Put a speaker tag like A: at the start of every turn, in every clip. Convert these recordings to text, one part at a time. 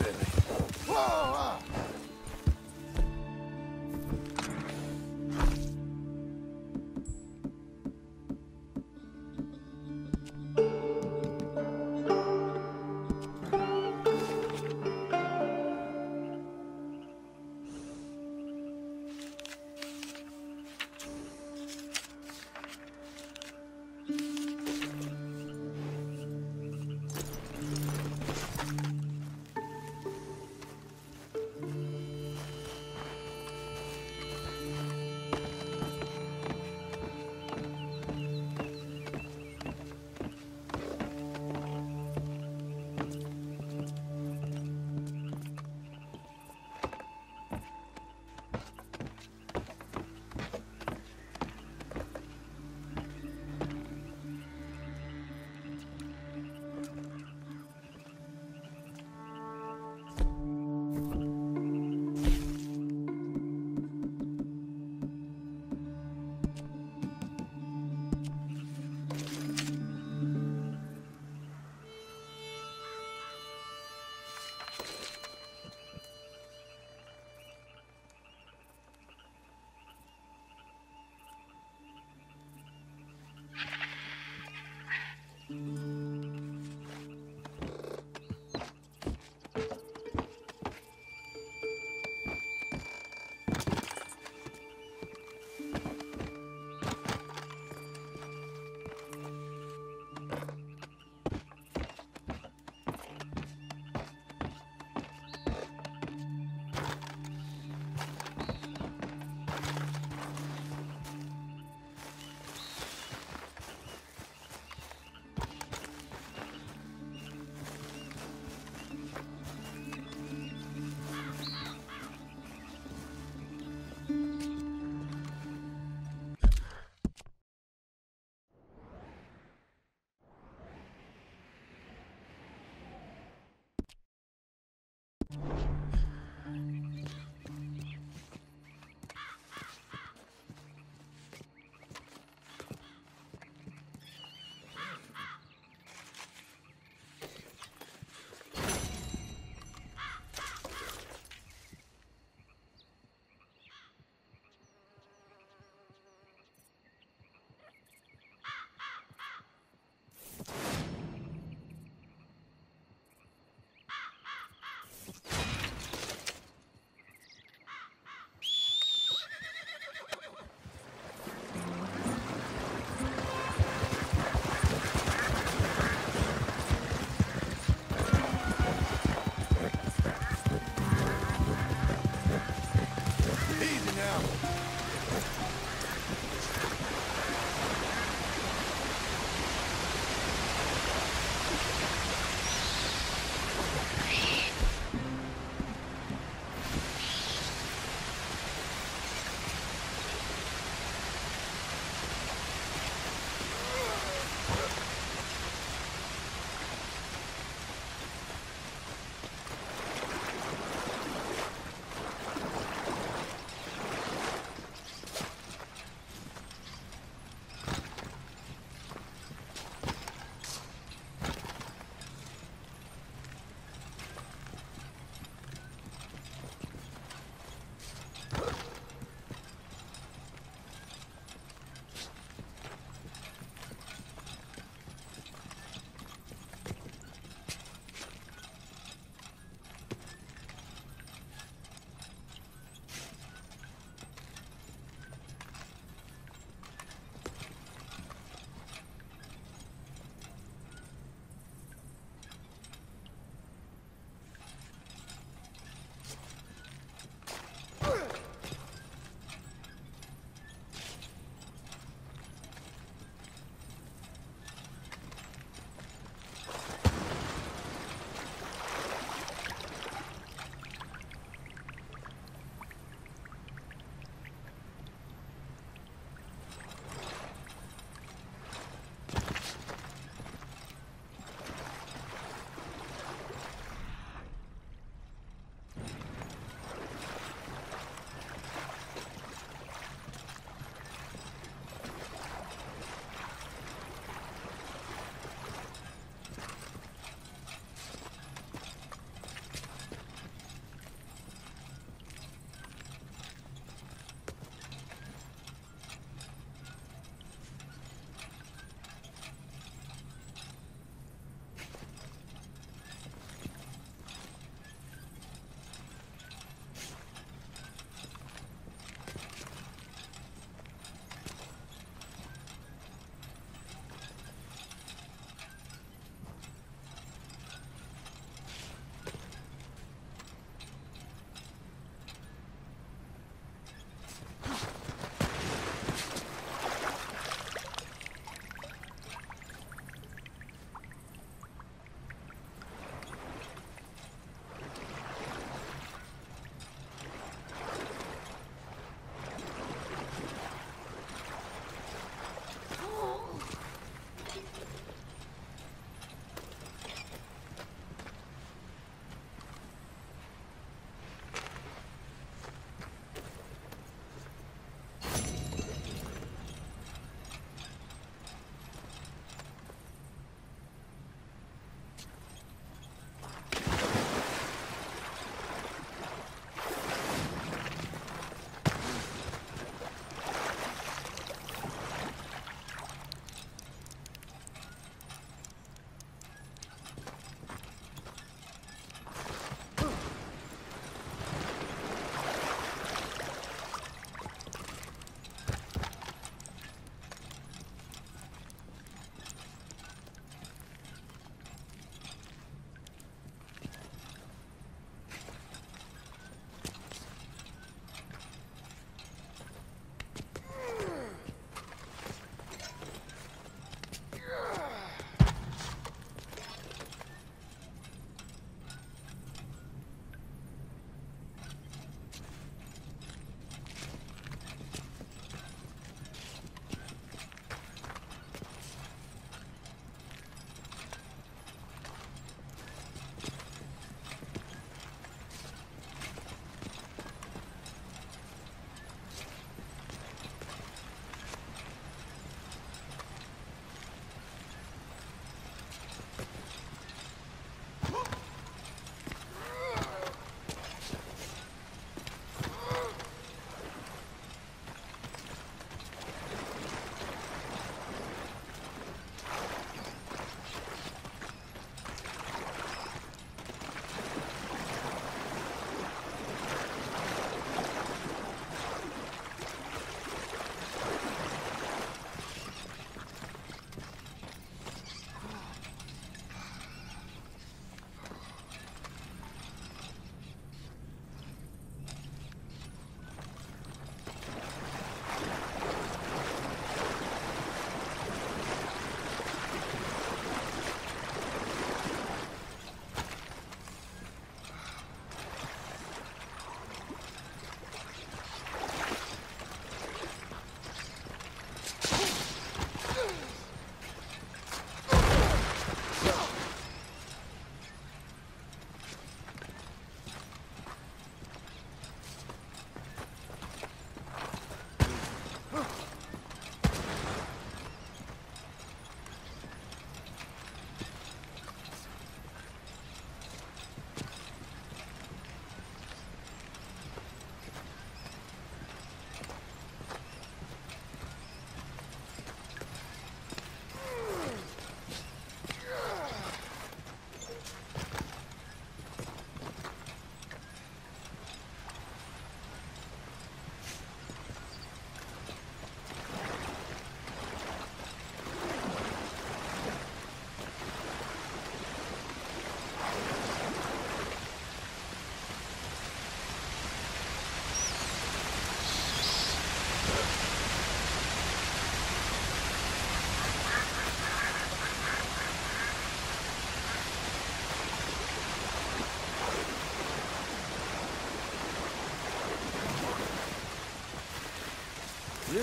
A: Amen.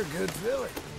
A: You're a good filly.